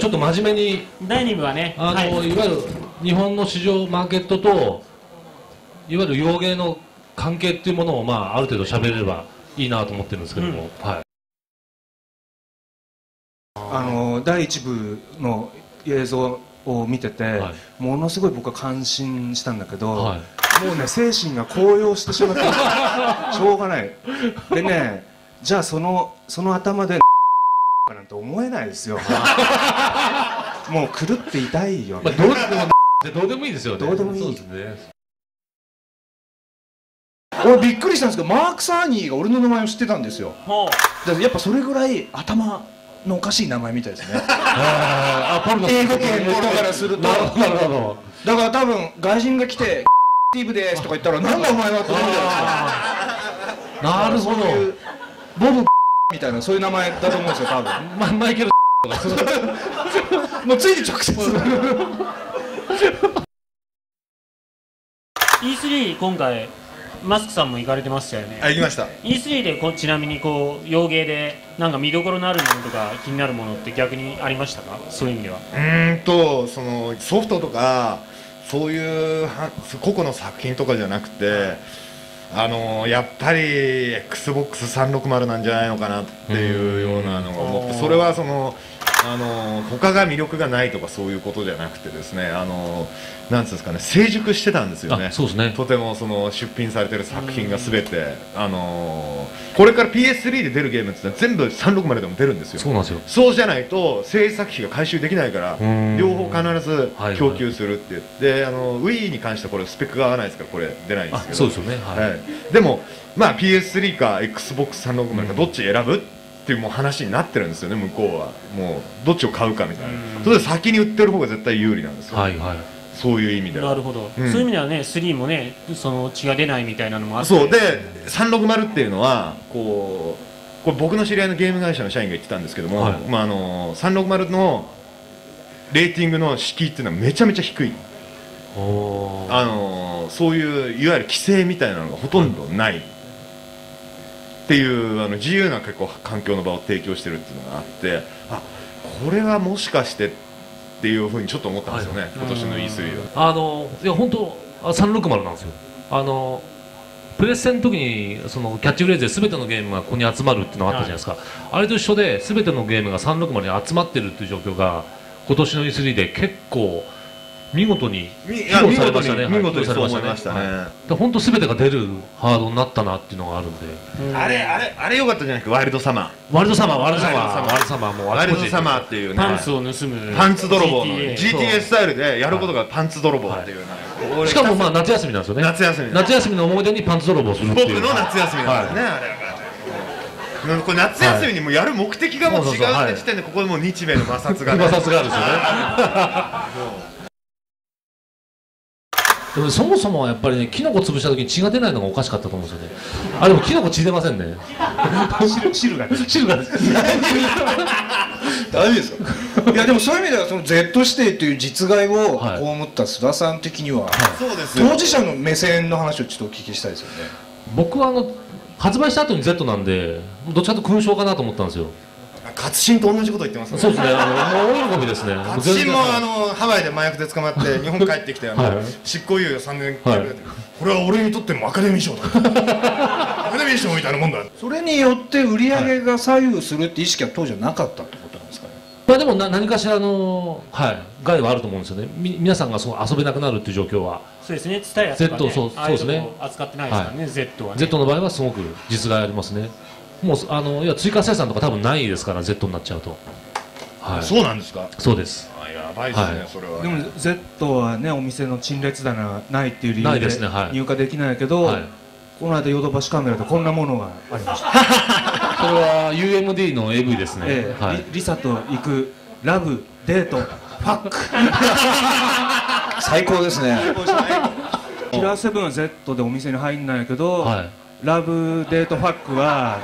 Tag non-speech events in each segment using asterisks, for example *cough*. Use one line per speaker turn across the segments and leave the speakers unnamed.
ちょっと真面目に
第2部はね
あの、
はい。
い、わゆる日本の市場マーケットといわゆる洋芸の関係っていうものを、まあ、ある程度喋れればいいなと思ってるんですけども、はい、
あの第一部の映像を見てて、
はい。
ものすごい僕は感心したんだけど、
はい。
もうね精神が高揚してしまって *laughs* しょうがない。でねじゃあそのその頭でなんて思えないですよ。*laughs* もう狂っていたいよ、
まあ、どうでもどうでもいいですよね。
どうでもいい。
そうですね。
俺びっくりしたんですけどマーク・サーニーが俺の名前を知ってたんですよ。
もう。
だからやっぱそれぐらい頭のおかしい名前みたいですね。*laughs*
あーあポルノ
英語圏の人からすると。
なるほど
だから多分外人が来て「*laughs* ティーブです」とか言ったら「なんだお前は」って思うじゃないですか。
なるほど。
ボブみたいなそういう名前だと思うんですよ *laughs* 多分。
まマイケル
もうついに直接。
E3 今回マスクさんも行かれてましたよね。
あ行きました。
E3 でこうちなみにこう洋芸でなんか見どころのあるものとか気になるものって逆にありましたか？そういう意味では。
うーんとそのソフトとかそういうは個々の作品とかじゃなくてあのやっぱり XBOX360 なんじゃないのかなっていうようなのを思ってそれはそのあの他が魅力がないとかそういうことじゃなくてですねあのなんつうんですかね成熟してたんですよね。
あそうですね。
とてもその出品されてる作品がすべて。あのこれから PS3 で出るゲームって全部360でも出るんですよ。
そうなんですよ。
そうじゃないと制作費が回収できないから
ん。
両方必ず
はい
供給するって言って、あの Wii に関してはこれスペックが合わないですからこれ出ないんですけど。
あそうですよね。はい。
はい、でも、まあ、PS3 か XBOX360 かどっち選ぶっていうもう話になってるんですよね向こうは。もうどっちを買うかみたいな。それで先に売ってる方が絶対有利なんですよ、
はいはい。
そういう意味では。
なるほど、
うん。
そういう意味ではね3もねその血が出ないみたいなのもあって。
そう。で360っていうのはこうこれ僕の知り合いのゲーム会社の社員が言ってたんですけども、
はい。
まあ、あの360のレーティングの敷居っていうのはめちゃめちゃ低い。あのそういういわゆる規制みたいなのがほとんどない、っていうあの自由な結構環境の場を提供してるっていうのがあってあこれはもしかしてっていうふうにちょっと思ったんですよね、今年の E3 は。
あのいや本当あ360なんですよ。あのプレステの時にそのキャッチフレーズで全てのゲームがここに集まるっていうのがあったじゃないですか、あれと一緒で全てのゲームが360に集まってるっていう状況が今年の E3 で結構見事に披露されましたね。
見事に見事にそ思いましたね。
はい。本当全てが出るハードになったなっていうのがあるんで。
あれあれあれ良かったじゃないですか。ワイルドサマ
ワイルドサマーワイルドサマー。
ワ
ワイルドサマーもう
ーワイルドサマー
ー
っていうね。
パンツを盗む。
パンツ泥棒の
GTA
スタイルでやることがパンツ泥棒っていう。
しかもまあ夏休みなんですよね。
夏休み。
夏休みの思い出にパンツ泥棒するっていう。
僕の夏休みなんですね、あれは。これ夏休みにもやる目的がもう違うって時点でここでもう日米の摩擦がね。*laughs*
摩擦があるんですよね *laughs* でもそもそもやっぱりねキノコ潰した時に血が出ないのがおかしかったと思うんですよね。あでもキノコ血出ませんね。汁汁が汁が。*laughs*
大丈夫ですか？いやでもそういう意味ではその Z 指定という実害を
はい。
被った須田さん的には、
そうですよ。
当事者の目線の話をちょっとお聞きしたいですよね。
僕はあの発売した後に Z なんでどっちかというと勲章かなと思ったんですよ
勝新と同じこと言ってますね。
そうですね。あのもう大喜びですね。*laughs*
勝新もあのハワイで麻薬で捕まって日本帰ってきてあの、
はい。
執行猶予3年、
はい。
これは俺にとってもアカデミー賞だ。*laughs* アカデミー賞みたいなもんだ
それによって売り上げが左右するって意識は当時はなかったってことなんですかね？
まあでもな何かしらの、はい、害はあると思うんですよね。み皆さんがそう遊べなくなるっていう状況は。
そうですね。伝えやとか、ね、
Z そうそうですね。
扱ってないですからね、Z はね。
Z の場合はすごく実害ありますねもうあのいや追加生産とか多分ないですから Z になっちゃうと。はい。
そうなんですか？
そうです。
あやばいですね、
はい。
それは。
でも Z はねお店の陳列棚がないっていう理由で
ですねはい。
入荷できないけど、
はい。
この間ヨドバシカメラでこんなものがありました、*laughs*
それは UMD の AV ですね、
ええ。
はい。
リリサと行くラブデート。ファック。*laughs*
最高ですね。
キラーセブンは Z でお店に入んないけど、
はい。
ラブデートファックは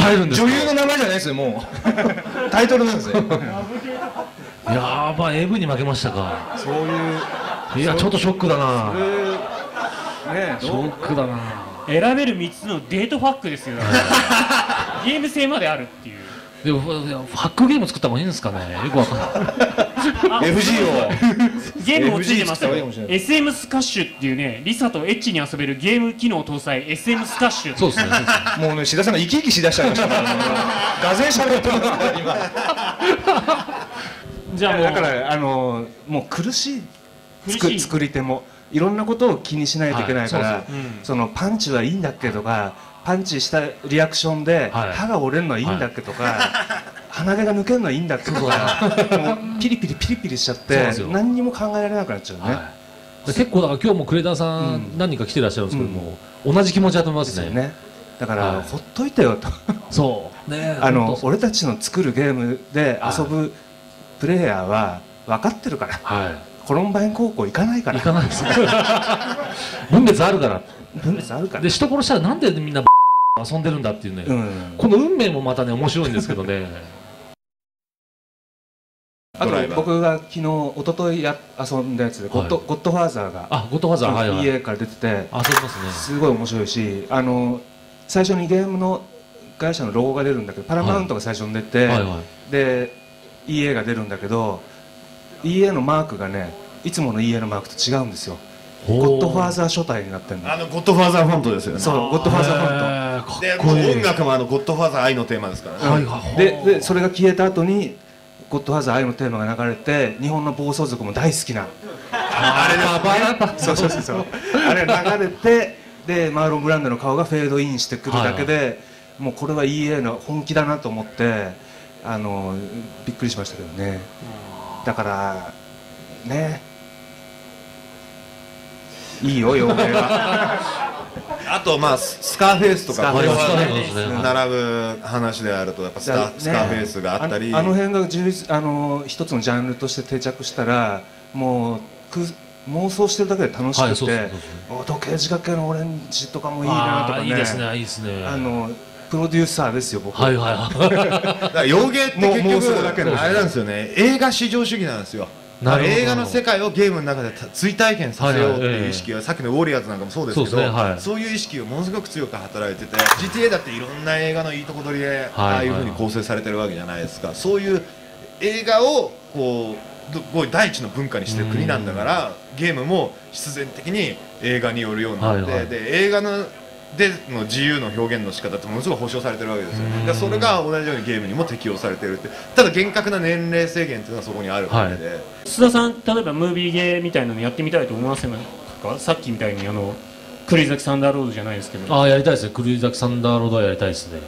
入るんですか？
女優の名前じゃないですよもう。*laughs* タイトルなんですよ。
やばい AV に負けましたか。
そういう。
いやちょっとショックだな。
ね
ショックだな。
選べる3つのデートファックですよ。*laughs* ゲーム性まであるっていう
でもハックゲーム作った方がいいんですかね？よくわかんない。*laughs*
FG を。*laughs*
ゲームもついてますよ SM スカッシュっていうねリサとエッチに遊べるゲーム機能搭載 SM スカッシュ
そうですね。
もうね志田さんが生き生きしだしちゃいましたからがぜんしゃべってま今
じゃあもう。
だからあのもう苦しい
苦しい。
作作り手もいろんなことを気にしないといけないから、
はい。
そうそううん。
そのパンチはいいんだっけとかパンチしたリアクションで
はい。
歯が折れるのはいいんだっけとか、鼻毛が抜けるのはいいんだっけとか *laughs* ピリピリピリピリしちゃって何にも考えられなくなっちゃうね、
結構だから今日もクレーターさん
うん。
何人か来てらっしゃるんですけども、同じ気持ちだと思いま
です
ね
ね。だから、
はい。
ほっといてよと。
そう。ね。*laughs*
あの俺たちの作るゲームで遊ぶプレイヤーは分かってるから。
は
コロンバイン高校行かないか
い
ら。
行かないです。*laughs* 分別あるから
分別あるから
で人殺したらなんでみんな遊んでるんだっていうね、
うん。
この運命もまたね面白いんですけどね。*laughs*
あと僕が昨日一昨日や遊んだやつでゴッド,、
はい。
ゴッドファーザーが
あゴッドファーザーはいはい。
EA から出てて
遊びますね。
すごい面白いしあの最初にゲームの会社のロゴが出るんだけどパラマウントが最初に出て、
はい。はい
で EA が出るんだけど EA のマークがねいつもの EA のマークと違うんですよゴッドファーザー初代になってるの。
あのゴッドファーザーフォントですよね。
そうゴッドファーザーフォン
ーか
で
っこいい。
もう音楽もあのゴッドファーザー愛のテーマですからね、
ト、
はいはい。
ででそれが消えた後にゴッドファーザー愛のテーマが流れて日本の暴走族も大好きな。
あれバラ
そうそうそうそう。あれ流れてでマーロン・ブランドの顔がフェードインしてくるだけで、もうこれは EA の本気だなと思ってあのびっくりしましたけどね。だからねいいよ妖怪は。*laughs*
あとまあススカーフェイスとかこれは並ぶ話であるとやっぱスカ,、
ね
スカーフェイスがあったり。
あのあの辺があの一つのジャンルとして定着したらもうく妄想してるだけで楽し
はい
くてお時計仕掛けのオレンジとかもいいなとかね。
いいですねいいですね。
あのプロデューサーですよ僕。
はいはいはい。*laughs*
だから洋芸って結
妄想だけの
局あれなんですよね。映画至上主義なんですよ映画の世界をゲームの中でた追体験させようって
はいはい
いう意識がさっきのウォリアーズなんかもそうですけど
そうい。
そう意識がものすごく強く働いてて GTA だっていろんな映画のいいとこ取りで
はい
ああいうふうに構成されてるわけじゃないですか。そういう映画をこうどこう第一の文化にしてる国なんだからゲームも必然的に映画によるようになって、
はいはい。
で映画のでの自由の表現の仕方ってものすごい保障されてるわけですよ。だからそれが同じようにゲームにも適用されてるって。ただ厳格な年齢制限っていうのはそこにあるわけで、
須田さん例えばムービーゲーみたいなのやってみたいと思いませんか？さっきみたいにあのクリーザキサンダーロードじゃないですけど。
ああやりたいですねクルーザキサンダーロードはやりたいですね。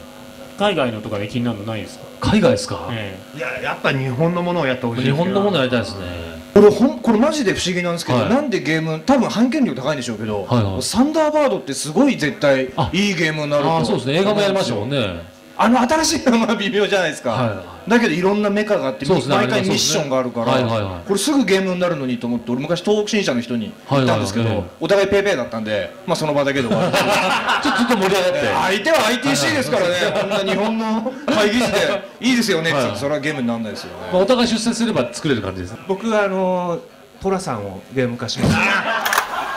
海外のとかで気になるのないですか、
海外ですか、
え
いややっぱ日本のものをやってほしい
日本のものやりたいですね
これほんこれマジで不思議なんですけど、
はい。
なんでゲーム多分反響力高いんでしょうけど、
はいはい。
サンダーバードってすごい絶対
あ
いいゲームになると
そうですね。映画もやりましたもんね
あの新しいのは微妙じゃないですか、
は
だけどいろんなメカがあって、
ね
毎回ミッションがあるから、
はいはいはい。
これすぐゲームになるのにと思って俺昔東北新社の人に言ったんですけど、
はいはいはい。
お互いペーペーだったんでまあその場だけで終わる。*laughs*
ちょっと盛り上がって。
相手は ITC ですからね。こんな日本の会議室でいいですよねって言ってそれはゲームにならないですよね。
まあお互い出世すれば作れる感じです
僕はあのトラさんをゲーム化します。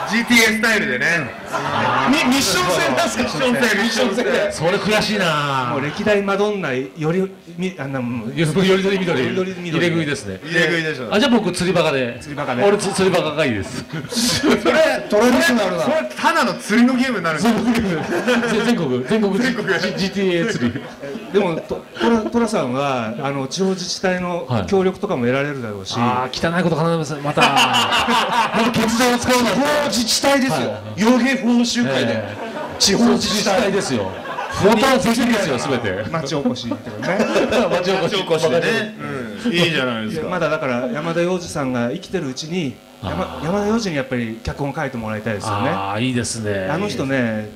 GTA スタイルでね
ミミッション戦なすかミッション戦ミッション戦で
それ悔しいな。
もう歴代マドンナよりみあんなもう
よよりどりみどり
より
入れ食いですね。
入れ食いでしょ
あじゃあ僕釣りバカで。
釣りバカで
俺つ釣りバカがいいです。
それ
トラディショナルな。
それただの釣りのゲームになるんですよ
全全国全国全国。GTA 釣り。
でもとトラトラさんはあの地方自治体の
はい。
協力とかも得られるだろうし、
ああ汚いこと考えます。また。*laughs* また血税を使うな。んて
自治体ですよ。洋芸報酬会で
え
地方自治体
ですよ。また責任ですよすべて。
町おこしとかね。*laughs*
町おこし
起こしてね、うん、いいじゃないですか。
まだだから山田洋次さんが生きてるうちに山山田洋次にやっぱり脚本書いてもらいたいですよね。
ああいいですね。
あの人ね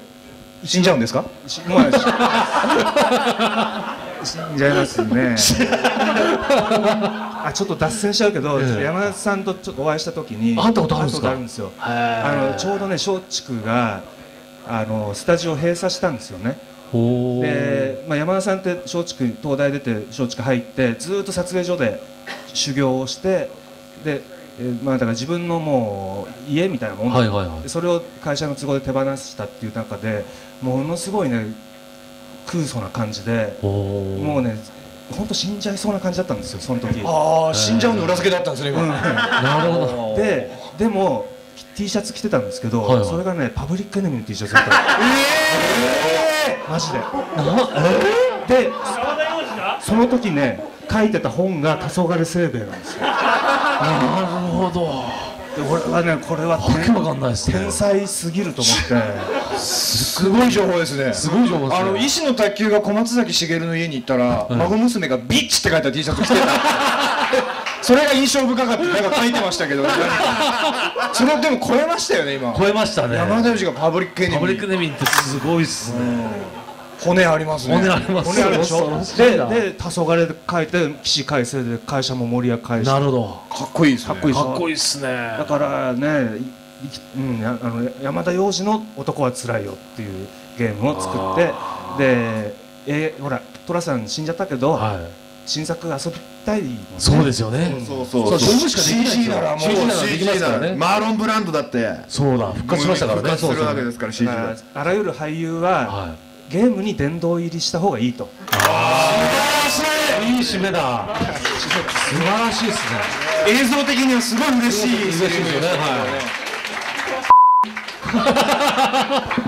死んじゃうんですか？
死んじゃいますね。*laughs* あちょっと脱線しちゃうけど、
ええ。
山田さんとちょっとお会いした時に
会ったことあるんですか？
あるんですよ。
あ
あのちょうどね松竹があのスタジオを閉鎖したんですよね。で、まあ、山田さんって松竹東大出て松竹入ってずーっと撮影所で修行をしてで、えーまあ、だから自分のもう家みたいなもんだ
はいはいはい。
でそれを会社の都合で手放したっていう中でものすごいね空想な感じでもうね本当死んじゃいそうな感じだったんですよその時。
ああ死んじゃうの裏付けだったんですね今、*laughs*
なるほど。
ででも T シャツ着てたんですけど、
はいはい。
それがねパブリックエネミーの T シャツだったの。マジで。で
沢田洋次だ
その時ね書いてた本が「黄昏清兵衛」なんですよ。
なるほど。
で俺はねこれは
わけわかんないですね。
天才すぎると思って。
すごい情報ですね。
すごい情報ですね。
あの医師の卓球が小松崎しげるの家に行ったら、孫娘がビッチって書いた T シャツ着てたそれが印象深かった。なんか書いてましたけど。*laughs* それでも超えましたよね今。
超えましたね。
山田洋次がパブリックエネミ
パブリック
ー
ネミンってすごいっすね。
骨ありますね。
骨あります。
骨あるでしょ？でで黄昏で書いて起死回生で会社も盛り上げ返して
なるほど。
かっこいいですね。
かっこいいでしょ
かっこいいっすね。
だからね、うん、やあの山田洋次の「男はつらいよ」っていうゲームを作ってで、えーほら寅さん死んじゃったけど、
はい。
新作遊びたいもんね。
そうですよね。
そうそう
そう。道具しかできないんです
CG
よ
ならもう
CG ならできますからね。
マーロン・ブランドだって。
そうだ復活しましたからね。
復活するわけ
そう
ですから CG
だあらゆる俳優
そう
は
は
ゲームに殿堂入りした方がいいと。
い。いい締めだ。素晴らしいですね。
映像的にはすごい嬉しい。
嬉しいですよね *laughs*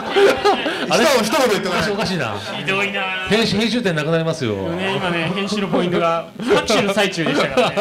あれ？
一言言って
おかしいおかしいな。
ひどいな。
編集編集点なくなりますよ。
ね今ね編集のポイントが拍手の最中でしたからね